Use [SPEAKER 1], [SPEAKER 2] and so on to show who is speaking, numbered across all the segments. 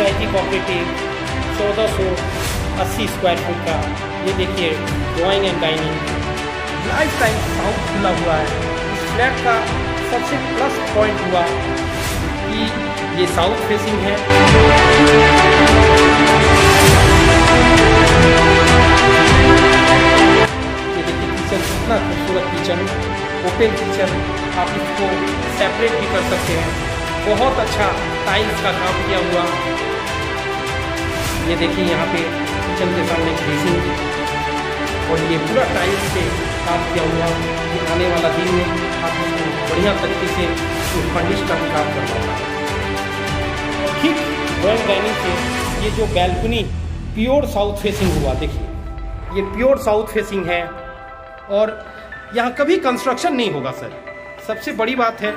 [SPEAKER 1] आई cooperative चौदह सौ अस्सी स्क्वायर फुट का। ये देखिए drawing and dining life time south खुला हुआ है। इस फ्लैट का सबसे प्लस पॉइंट हुआ कि ये साउथ फेसिंग है। ये देखिए किचन कितना खूबसूरत किचन ओपन किचन आप इसको सेपरेट भी कर सकते हैं। बहुत अच्छा टाइल्स का काम किया हुआ। ये देखिए यहाँ पे किचन के सामने बेसिंग और ये पूरा टाइल्स से काम किया हुआ कि आने वाला दिन में आप इसको बढ़िया तरीके से फर्निश का भी काम कर पाता और ठीक ड्राइंग डाइनिंग से ये। जो बैल्कनी प्योर साउथ फेसिंग हुआ, देखिए। ये प्योर साउथ फेसिंग है। और यहाँ कभी कंस्ट्रक्शन नहीं होगा सर सबसे बड़ी बात है।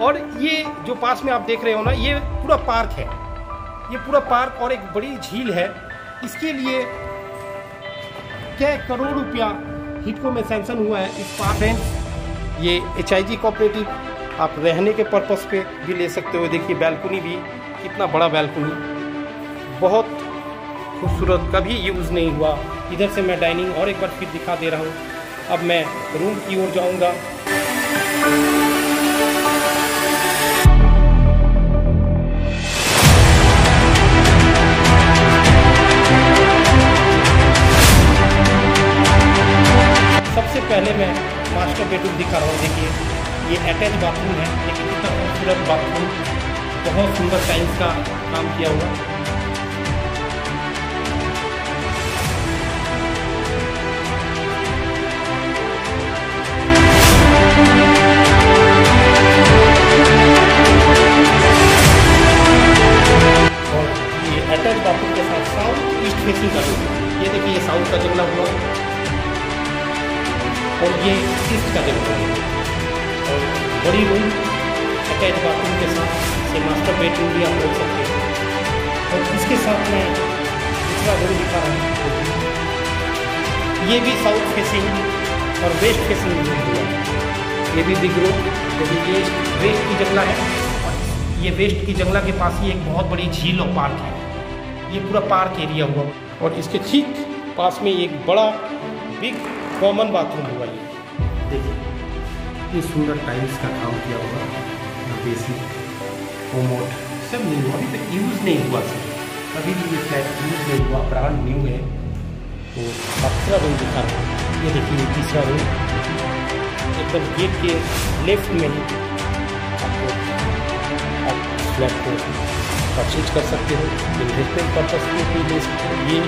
[SPEAKER 1] और ये जो पास में आप देख रहे हो ना, ये पूरा पार्क है। ये पूरा पार्क और एक बड़ी झील है। इसके लिए क्या करोड़ रुपया हिटको में सैंक्शन हुआ है इस पार्क में। ये एच आई जी कॉपरेटिव आप रहने के पर्पस पे भी ले सकते हो। देखिए, बैल्कनी भी, कितना बड़ा बैल्कनी। बहुत खूबसूरत, कभी यूज़ नहीं हुआ। इधर से मैं डाइनिंग और एक बार फिर दिखा दे रहा हूँ। अब मैं रूम की ओर जाऊँगा। पहले मैं मास्टर बेडरूम दिखा रहा हूँ। देखिए, ये अटैच बाथरूम है, लेकिन कितना खूबसूरत बाथरूम बहुत सुंदर टाइम्स का काम किया हुआ। और ये ईस्ट का जंगला हुआ और बड़ी रूम, अटैच बाथरूम के साथ से मास्टर बेडरूम भी आप बोल सकते हैं। और इसके साथ मैं दूसरा रूम दिखा रहा हूँ। ये भी साउथ फेसिंग और वेस्ट फेसिंग रूम हुआ ये भी बिग रूम ये वेस्ट की जंगला है। और ये वेस्ट की जंगला के पास ही एक बहुत बड़ी झील और पार्क है। ये पूरा पार्क एरिया हुआ। और इसके ठीक पास में एक बड़ा बिग कॉमन बाथरूम हुआ ये। देखिए इतनी सुंदर टाइल्स का काम किया हुआ यहाँ बेसिक कोमोट सब नहीं हुआ अभी तक यूज़ नहीं हुआ सर अभी भी ये फ्लैट यूज़ नहीं हुआ ब्रांड न्यू है। तो तीसरा रूम दिखा रहा ये देखिए तीसरा रूम एकदम गेट के लेफ़्ट में ही आपको आप फ्लैट को परचेज कर सकते हो। इन्वेस्टमेंट पर्पज के हो। ये